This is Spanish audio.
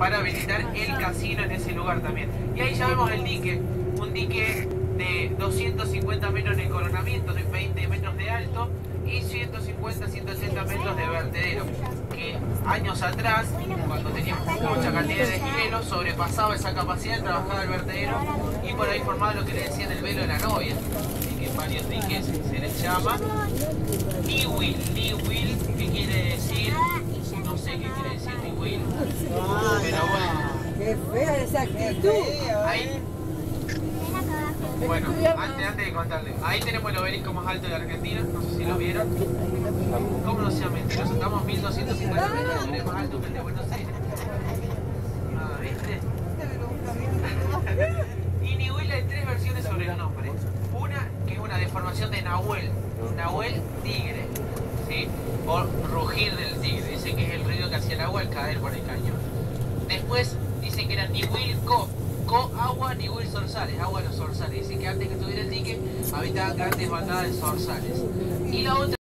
para habilitar el casino en ese lugar también. Y ahí ya vemos el dique, un dique de 250 metros de coronamiento, de 20 metros de alto y 150, 180 metros de vertedero, que años atrás, cuando teníamos mucha cantidad de hielo, sobrepasaba esa capacidad de trabajar el vertedero y por ahí formaba lo que le decían el velo de la novia. Así que varios diques se les llama. Niwil, Niwil, que quiere decir, no sé qué quiere decir Niwil. Qué fea esa actitud. Ahí, bueno, antes, antes de contarle, ahí tenemos el obelisco más alto de Argentina, no sé si lo vieron. ¿Cómo no sea mentiroso? Estamos a 1250 metros, más alto que el de Buenos Aires. Ah, ¿viste? Y Nihuel hay tres versiones sobre el nombre. Una que es una deformación de Nahuel, Nahuel tigre, ¿sí? Por rugir del tigre, dice que es el ruido que hacía el agua al caer por el cañón. Después dice que era Nihuil Co, Co agua, Nihuil zorzales, agua de los zorzales. Dice que antes que estuviera el dique habitaban grandes bandadas de zorzales. Y la otra